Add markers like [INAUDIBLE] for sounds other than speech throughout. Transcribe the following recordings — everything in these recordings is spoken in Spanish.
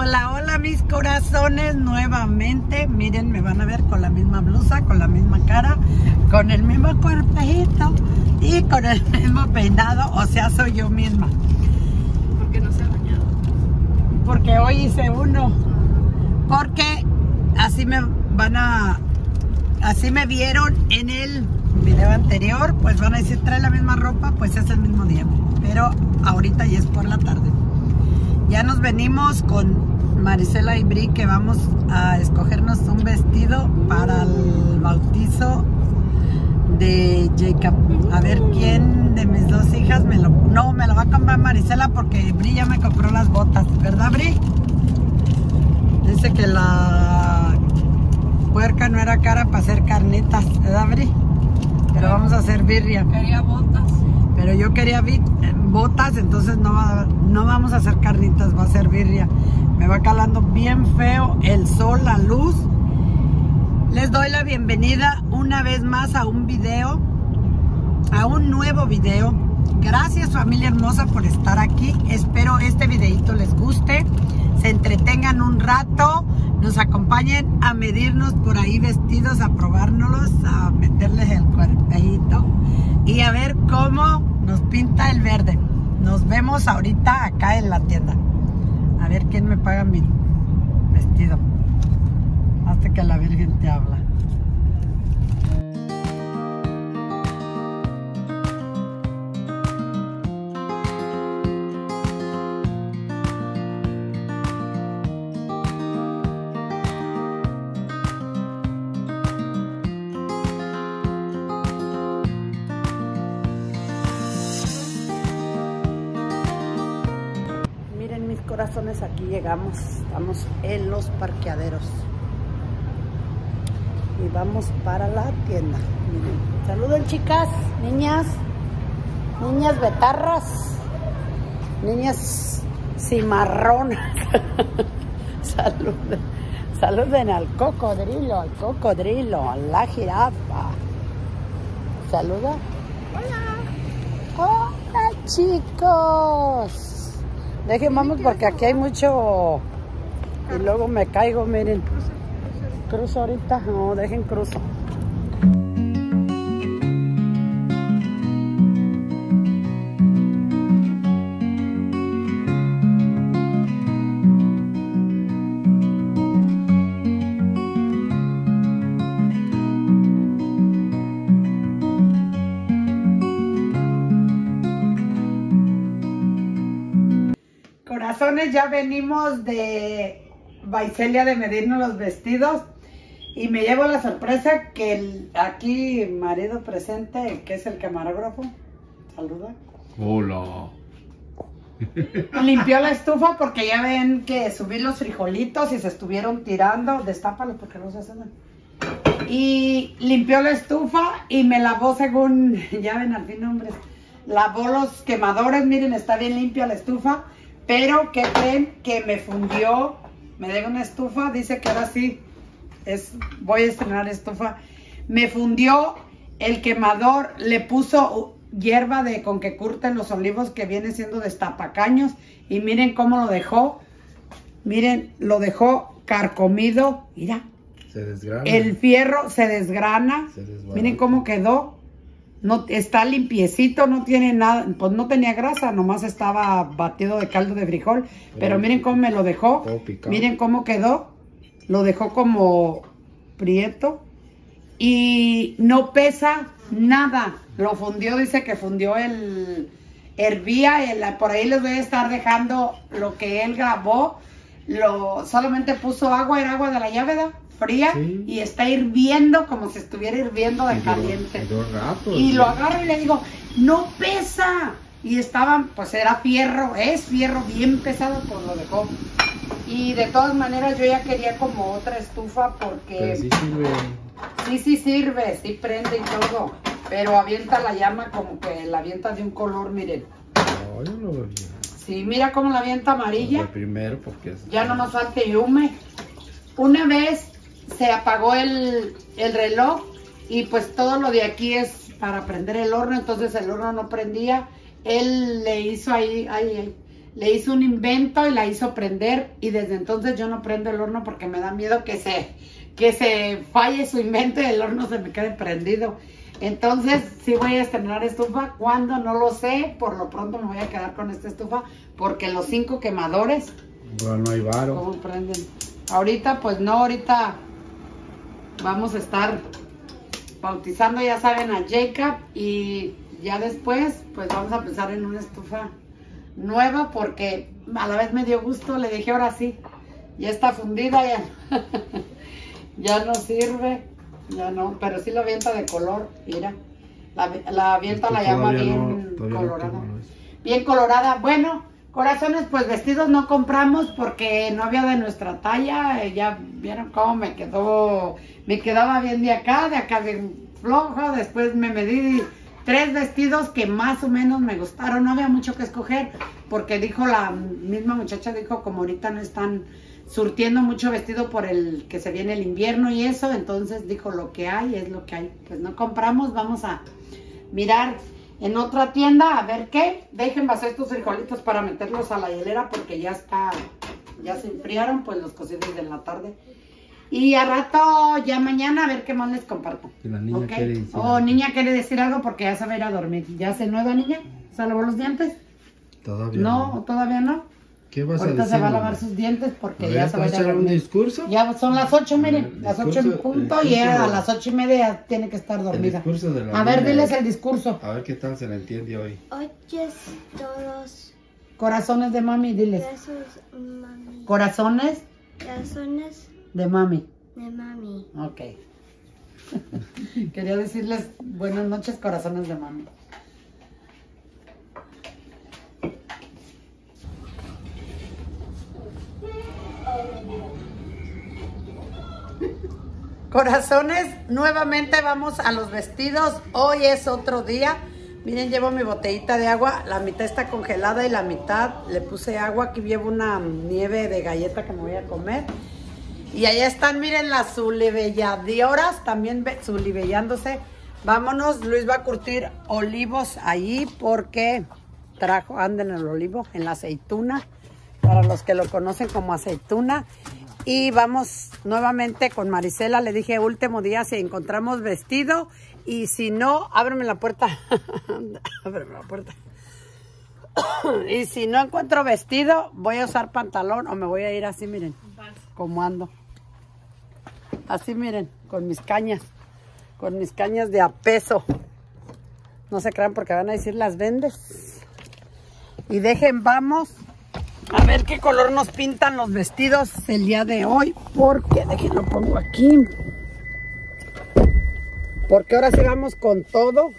Hola, hola mis corazones nuevamente. Miren, me van a ver con la misma blusa, con la misma cara, con el mismo cuerpejito y con el [LAUGHS] mismo peinado. O sea, soy yo misma. Porque no se ha bañado. Porque hoy hice uno. Porque así me van a... Así me vieron en el video anterior. Pues van a decir, trae la misma ropa. Pues es el mismo día. Pero ahorita ya es por la tarde. Ya nos venimos con Marisela y Bri que vamos a escogernos un vestido para el bautizo de Jacob. A ver quién de mis dos hijas me lo... No, me lo va a comprar Marisela porque Bri ya me compró las botas. ¿Verdad, Bri? Dice que la puerca no era cara para hacer carnitas. ¿Verdad, Bri? Pero vamos a hacer birria. Quería botas. Pero yo quería botas, entonces no, va, no vamos a hacer carnitas, va a ser birria. Me va calando bien feo el sol, la luz. Les doy la bienvenida una vez más a un video, a un nuevo video. Gracias familia hermosa por estar aquí. Espero este videito les guste, se entretengan un rato, nos acompañen a medirnos por ahí vestidos, a probárnoslos, a el cuerpejito y a ver cómo nos pinta el verde. Nos vemos ahorita acá en la tienda. A ver quién me paga mi vestido. Hasta que la Virgen te habla. Llegamos. Estamos en los parqueaderos. Y vamos para la tienda. Miren. Saluden chicas, niñas, niñas betarras, niñas cimarronas. [LAUGHS] Saluden. Saluden al cocodrilo, al cocodrilo, a la jirafa. Saluda. Hola. Hola chicos. Dejen vamos porque aquí hay mucho y luego me caigo, miren. Cruzo ahorita, no, dejen cruzo. Corazones, ya venimos de Baicelia de medirnos los vestidos y me llevo la sorpresa que el, aquí marido presente, que es el camarógrafo, saluda, Hola. [LAUGHS] limpió la estufa porque ya ven que subí los frijolitos y se estuvieron tirando, destápalos porque no se hacen. Y limpió la estufa y me lavó según, [LAUGHS] ya ven al fin hombres, lavó los quemadores, miren está bien limpia la estufa, pero que creen que me fundió, me deja una estufa, dice que ahora sí, es, voy a estrenar estufa, me fundió el quemador, le puso hierba de con que curten los olivos que viene siendo destapacaños. Y miren cómo lo dejó, miren, lo dejó carcomido, mira, Se desgrana. el fierro se desgrana, Se miren cómo quedó, no, está limpiecito, no tiene nada, pues no tenía grasa, nomás estaba batido de caldo de frijol, pero miren cómo me lo dejó, miren cómo quedó, lo dejó como prieto y no pesa nada, lo fundió, dice que fundió el, hervía, el- por ahí les voy a estar dejando lo que él grabó, lo, solamente puso agua, era agua de la llave, ¿verdad? Fría, Sí. y está hirviendo como si estuviera hirviendo de Y caliente. y duró rato, Y sí. lo agarro y le digo, no pesa. Y estaban, pues era fierro, es fierro bien pesado, pues lo dejó. Y de todas maneras yo ya quería como otra estufa porque sí sirve. sí, sí sirve, sí prende y todo. Pero avienta la llama como que la avienta de un color, miren. No, yo lo veo bien. Sí, mira cómo la avienta amarilla. El primero porque es. Ya no nos falta yume. Una vez se apagó el, el reloj y pues todo lo de aquí es para prender el horno, entonces el horno no prendía. Él le hizo ahí, ahí, ahí, le hizo un invento y la hizo prender y desde entonces yo no prendo el horno porque me da miedo que se, que se falle su invento y el horno se me quede prendido. Entonces sí voy a estrenar estufa. cuando No lo sé. Por lo pronto me voy a quedar con esta estufa porque los cinco quemadores... Bueno, no hay varo. ¿Cómo prenden? Ahorita pues no, ahorita vamos a estar bautizando, ya saben, a Jacob y ya después pues vamos a pensar en una estufa nueva porque a la vez me dio gusto, le dije ahora sí, ya está fundida, ya, [LAUGHS] ya no sirve, ya no, pero sí la avienta de color, mira, la, la avienta la llama bien colorada, bien colorada, bueno, corazones pues vestidos no compramos porque no había de nuestra talla, ya vieron cómo me quedó, me quedaba bien de acá, de acá bien flojo, después me medí tres vestidos que más o menos me gustaron. No había mucho que escoger porque dijo la misma muchacha, dijo como ahorita no están surtiendo mucho vestido por el que se viene el invierno y eso, entonces dijo lo que hay es lo que hay. Pues no compramos, vamos a mirar en otra tienda a ver qué. Dejen pasar estos frijolitos para meterlos a la hielera porque ya está, ya se enfriaron, pues los cocí desde la tarde. Y a rato, ya mañana, a ver qué más les comparto. la niña quiere decir Oh, niña quiere decir algo porque ya se va a ir a dormir. ¿Ya se nueva, niña? ¿Se lavó los dientes? Todavía no. todavía no. ¿Qué vas Ahorita a decir? se va a lavar sus dientes porque A ya se va a ir a ¿vas a dar un discurso? Ya son las ocho, miren. El Las ocho en discurso- punto el y a de- las ocho y media tiene que estar dormida. discurso de la A ver, diles el discurso. A ver qué tal se la entiende hoy. Oyes todos Corazones de mami, diles. mami. Corazones Corazones de mami. de mami. Ok. [LAUGHS] Quería decirles buenas noches, corazones de mami. Corazones, nuevamente vamos a los vestidos. Hoy es otro día. Miren, llevo mi botellita de agua. La mitad está congelada y la mitad le puse agua. Aquí llevo una nieve de galleta que me voy a comer. Y allá están, miren, las zulibelladidoras también zulibellándose. Vámonos, Luis va a curtir olivos allí porque trajo, anden en el olivo, en la aceituna, para los que lo conocen como aceituna. Y vamos nuevamente con Marisela, le dije último día si encontramos vestido y si no, ábreme la puerta. [LAUGHS] ábreme la puerta. [COUGHS] y si no encuentro vestido, voy a usar pantalón o me voy a ir así, miren, como ando. Así miren, con mis cañas, con mis cañas de a peso. No se crean porque van a decir las vendes. Y dejen, vamos a ver qué color nos pintan los vestidos el día de hoy. Porque, dejen, lo pongo aquí. Porque ahora sí vamos con todo.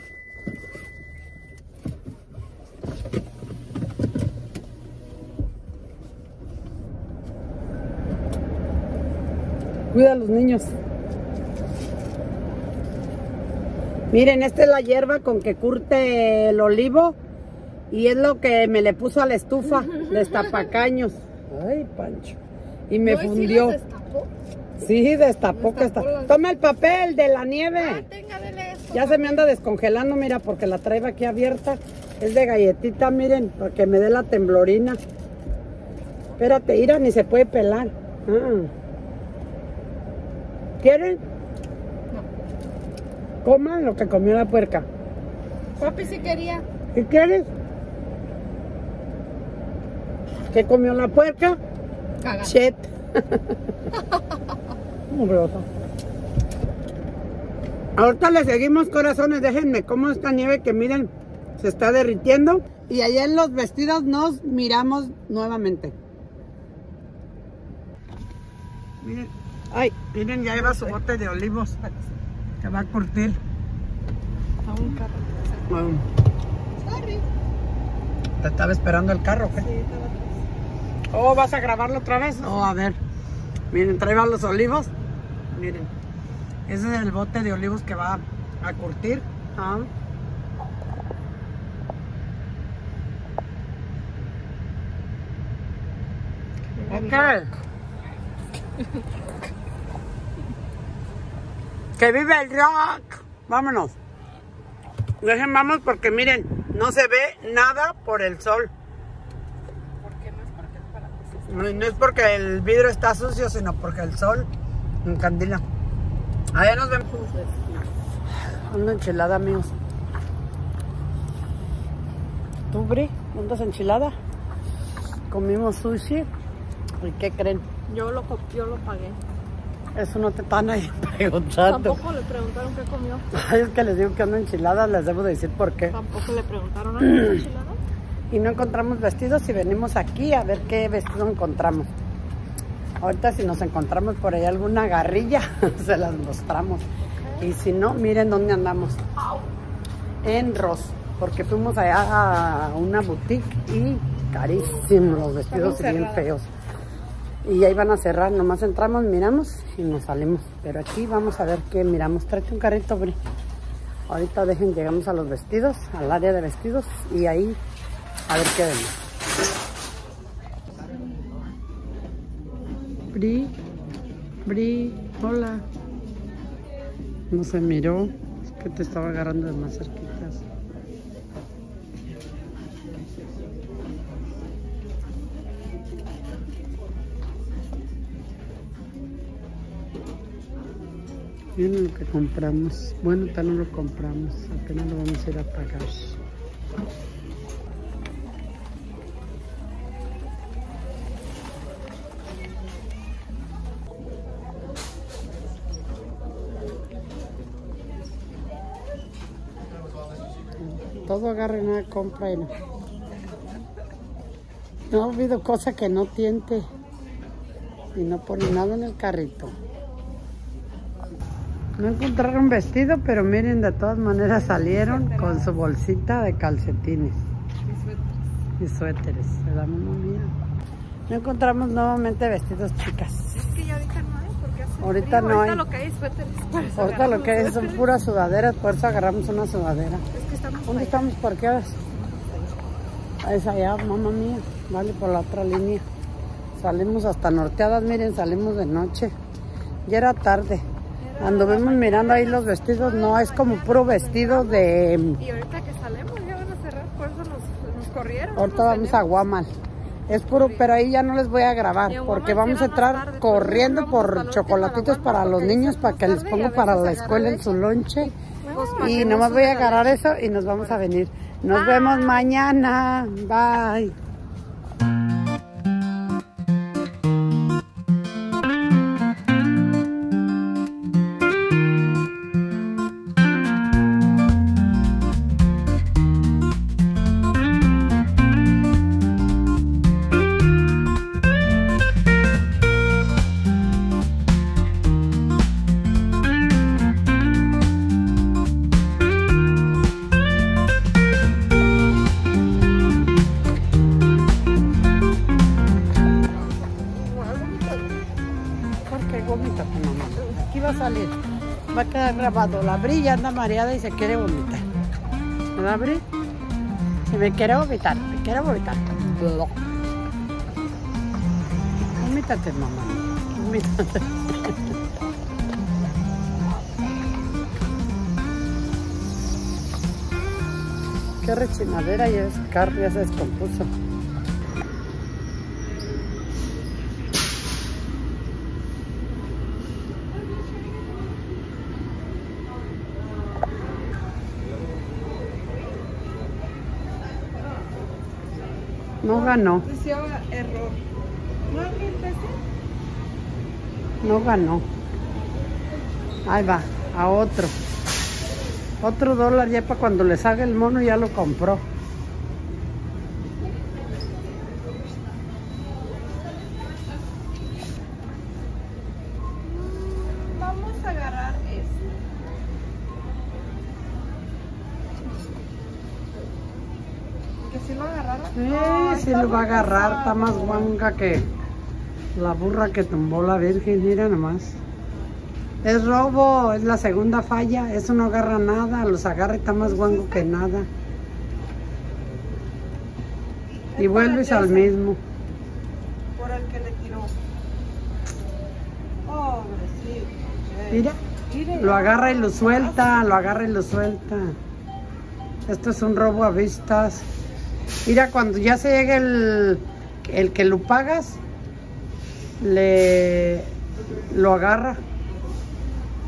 Cuida a los niños. Miren, esta es la hierba con que curte el olivo y es lo que me le puso a la estufa [LAUGHS] de estapacaños. Ay, Pancho. Y me fundió. Sí, destapó que está. Toma el papel de la nieve. Ya se me anda descongelando, mira, porque la traigo aquí abierta. Es de galletita, miren, para que me dé la temblorina. Espérate, ira, ni se puede pelar. Ah. ¿Quieren? Coman lo que comió la puerca. Papi sí quería. ¿Qué quieres? ¿Qué comió la puerca? Chet. [LAUGHS] Mugroso. Ahorita le seguimos corazones, déjenme como esta nieve que miren se está derritiendo. Y allá en los vestidos nos miramos nuevamente. Miren, ay, miren, ya lleva su bote de olivos que va a curtir. A un carro. Bueno, Sorry. te estaba esperando el carro, ¿qué? Sí, estaba atrás. ¿O vas a grabarlo otra vez? Oh, a ver. Miren, traigo los olivos. Miren. Ese es el bote de olivos que va a curtir. Ah. Ok. que vive el rock. Vámonos. Dejen, vamos porque miren, no se ve nada por el sol. No no es porque el vidrio está sucio, sino porque el sol encandila. Allá nos vemos. Ando enchilada, amigos. ¿Tú, Bri? ¿Andas enchilada? Comimos sushi. ¿Y qué creen? Yo lo, yo lo pagué. Eso no te están ahí preguntando. Tampoco le preguntaron qué comió. Ay, es que les digo que ando enchilada, les debo decir por qué. Tampoco le preguntaron [CLEARS THROAT] a la enchilada. Y no encontramos vestidos y venimos aquí a ver qué vestido encontramos. Ahorita si nos encontramos por ahí alguna garrilla, [LAUGHS] se las mostramos. Y si no, miren dónde andamos. En Ross, porque fuimos allá a una boutique y carísimos los vestidos bien feos. Y ahí van a cerrar, nomás entramos, miramos y nos salimos. Pero aquí vamos a ver qué miramos. Tráete un carrito, Bri. Ahorita dejen, llegamos a los vestidos, al área de vestidos y ahí a ver qué vemos. Bri, Bri, hola. No se miró, es que te estaba agarrando de más cerquitas. Miren lo que compramos. Bueno, tal no lo compramos. Apenas lo vamos a ir a pagar. Todo agarre nada compra y no. No ha habido cosa que no tiente. Y no pone nada en el carrito. No encontraron vestido, pero miren, de todas maneras salieron con su bolsita de calcetines y suéteres. ¿verdad, mamá mía? No encontramos nuevamente vestidos, chicas. Es que ya ahorita no hay, porque hace Ahorita frío. no ahorita hay. lo que hay es suéteres. Ahorita lo que son suéteres. puras sudaderas, por eso agarramos una sudadera. ¿Dónde estamos parqueadas? Es allá, mamá mía. Vale, por la otra línea. Salimos hasta norteadas, miren, salimos de noche. Ya era tarde. Anduvimos mirando ahí los vestidos, no, es como puro vestido de... Y ahorita que salemos ya van a cerrar, por eso nos, nos corrieron. Ahorita vamos a Guamal. Es puro, pero ahí ya no les voy a grabar porque vamos a entrar corriendo por la chocolatitos para los niños para que les tarde y pongo a para la escuela en su lonche. Pues, para Y nomás voy a agarrar eso y nos vamos a venir. Nos vemos mañana. Bye. Grabado. La brilla anda mareada y se quiere vomitar. ¿Verdad, Bri? Se me quiere vomitar. Me quiere vomitar. Vomítate, mamá. Vomítate. Qué rechinadera y ese carro ya se descompuso. No ganó, no ganó. Ahí va, a otro. Otro dólar ya para cuando le salga el mono ya lo compró. Vamos a agarrar este. ¿Que si lo agarraron? Sí, lo va a agarrar, está más guanga que la burra que tumbó la Virgen, mira nomás. Es robo, es la segunda falla, eso no agarra nada, los agarra y está más guango que nada. Y vuelves al mismo. Por el que le tiró. Pobrecito. Mira, lo agarra y lo suelta, lo agarra y lo suelta. Esto es un robo a vistas. Mira, cuando ya se llega el, el que lo pagas, le lo agarra.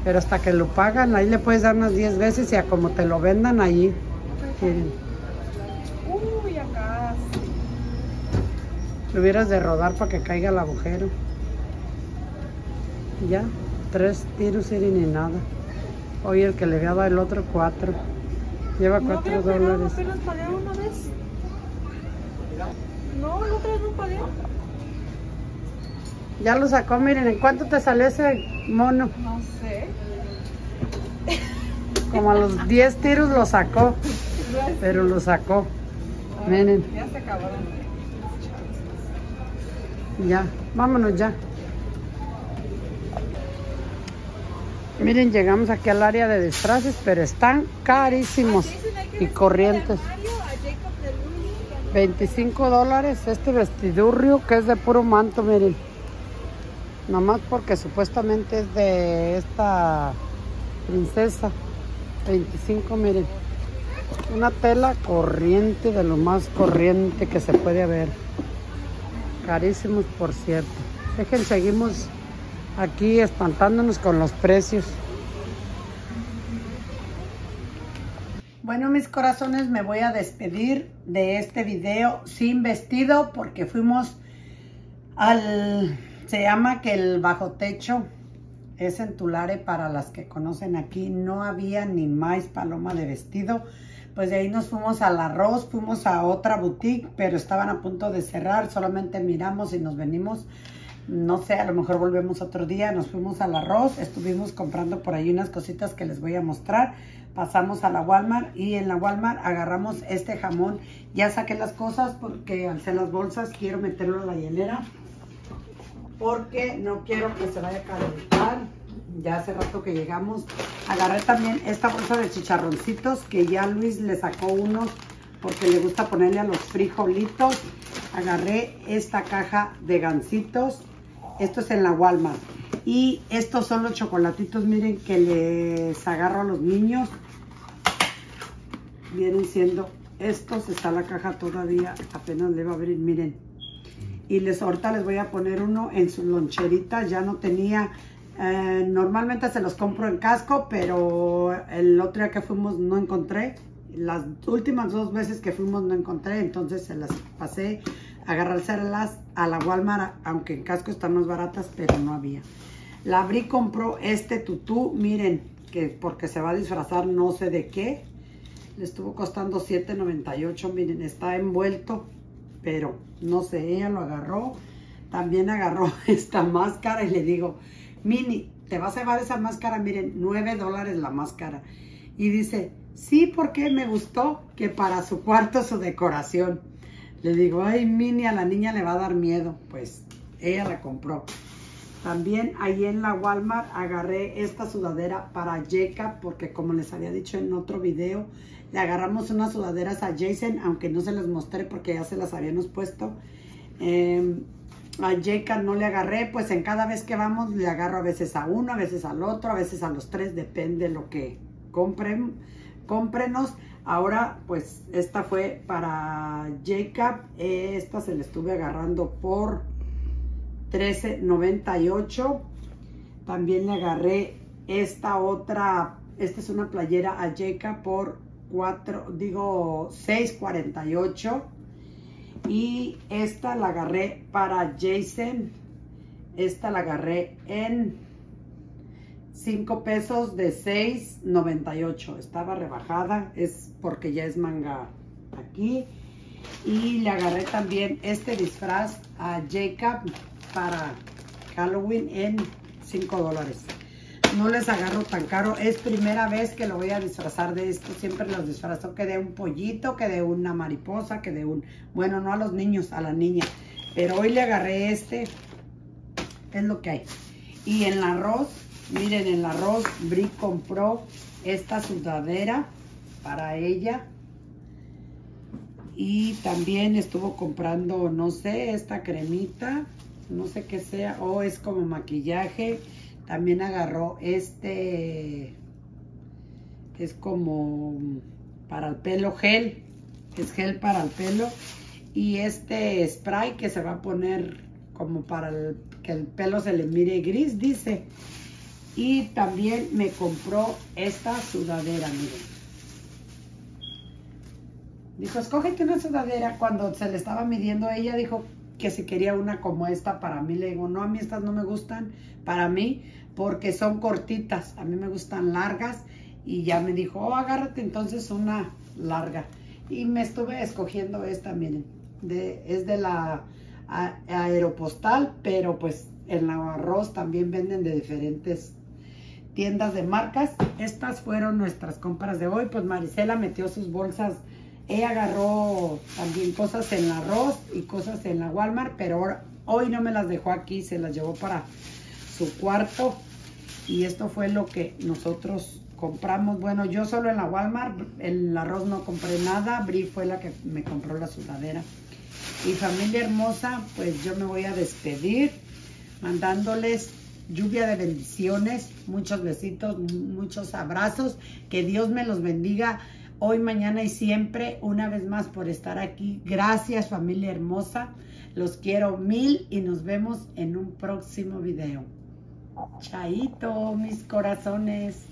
Pero hasta que lo pagan, ahí le puedes dar unas 10 veces y a como te lo vendan allí. Miren, Uy, acá. lo hubieras de rodar para que caiga el agujero. Ya, tres tiros y ni nada. Hoy el que le había dado el otro cuatro. Lleva No cuatro dólares. apenas pagué una vez. No, la otra vez no pagué. Ya lo sacó, miren, ¿en cuánto te salió ese mono? No sé. Como a los 10 tiros lo sacó, pero lo sacó. Miren, Ya se acabaron. ya, vámonos ya. Miren, llegamos aquí al área de disfraces, pero están carísimos y corrientes. 25 dólares este vestidurrio que es de puro manto, miren. Nomás porque supuestamente es de esta princesa. 25, miren. Una tela corriente, de lo más corriente que se puede ver. Carísimos, por cierto. Dejen, seguimos aquí espantándonos con los precios. Mis corazones, me voy a despedir de este video sin vestido porque fuimos al... Se llama que el bajo techo es en Tulare para las que conocen aquí. No había ni más paloma de vestido. Pues de ahí nos fuimos al arroz, fuimos a otra boutique, pero estaban a punto de cerrar. Solamente miramos y nos venimos. No sé, a lo mejor volvemos otro día. Nos fuimos al arroz, estuvimos comprando por ahí unas cositas que les voy a mostrar. Pasamos a la Walmart y en la Walmart agarramos este jamón. Ya saqué las cosas porque al hacer las bolsas quiero meterlo a la hielera porque no quiero que se vaya a calentar. Ya hace rato que llegamos. Agarré también esta bolsa de chicharroncitos que ya Luis le sacó unos porque le gusta ponerle a los frijolitos. Agarré esta caja de gansitos. Esto es en la Walmart. Y estos son los chocolatitos, miren, que les agarro a los niños. Vienen siendo estos. Está la caja todavía, apenas le va a abrir, miren. Y les ahorita les voy a poner uno en su loncherita. Ya no tenía, eh, normalmente se los compro en casco, pero el otro día que fuimos no encontré. Las últimas dos veces que fuimos no encontré, entonces se las pasé agarrárselas a la Walmart, aunque en casco están más baratas, pero no había. La Bri compró este tutú, miren, que porque se va a disfrazar no sé de qué. Le estuvo costando $7.98, miren, está envuelto, pero no sé, ella lo agarró. También agarró [LAUGHS] esta máscara y le digo, Mini, ¿te vas a llevar esa máscara? Miren, 9 dólares la máscara. Y dice, sí, porque me gustó que para su cuarto su decoración. Le digo, ay, Mini, a la niña le va a dar miedo. Pues ella la compró. También ahí en la Walmart agarré esta sudadera para Jacob porque como les había dicho en otro video, le agarramos unas sudaderas a Jason, aunque no se las mostré porque ya se las habíamos puesto. Eh, a Jacob no le agarré, pues en cada vez que vamos le agarro a veces a uno, a veces al otro, a veces a los tres, depende lo que compren, cómprenos. Ahora, pues esta fue para Jacob, esta se le estuve agarrando por 13.98. También le agarré esta otra, esta es una playera a Jacob por 4, digo 6.48. Y esta la agarré para Jason. Esta la agarré en 5 pesos de 6.98. Estaba rebajada, es porque ya es manga aquí. Y le agarré también este disfraz a Jacob para Halloween en 5 dólares. No les agarro tan caro. Es primera vez que lo voy a disfrazar de esto. Siempre los disfrazo que de un pollito, que de una mariposa, que de un... Bueno, no a los niños, a la niña. Pero hoy le agarré este. Es lo que hay. Y en el arroz, miren, en el arroz, Bri compró esta sudadera para ella. Y también estuvo comprando, no sé, esta cremita. No sé qué sea. O es como maquillaje. También agarró este, es como para el pelo gel, es gel para el pelo. Y este spray que se va a poner como para que el pelo se le mire gris, dice. Y también me compró esta sudadera, miren. Dijo, escógete una sudadera. Cuando se le estaba midiendo, ella dijo que si quería una como esta para mí. Le digo, no, a mí estas no me gustan para mí porque son cortitas. A mí me gustan largas. Y ya me dijo, oh, agárrate entonces una larga. Y me estuve escogiendo esta, miren. De, es de la aeropostal, pero pues en la arroz también venden de diferentes tiendas de marcas. Estas fueron nuestras compras de hoy. Pues Marisela metió sus bolsas. Ella agarró también cosas en la arroz y cosas en la Walmart, pero hoy no me las dejó aquí, se las llevó para su cuarto. Y esto fue lo que nosotros compramos. Bueno, yo solo en la Walmart, el arroz no compré nada. Bri fue la que me compró la sudadera. Y familia hermosa, pues yo me voy a despedir mandándoles lluvia de bendiciones, muchos besitos, muchos abrazos, que Dios me los bendiga hoy, mañana y siempre, una vez más por estar aquí. Gracias familia hermosa, los quiero mil y nos vemos en un próximo video. Chaito, mis corazones.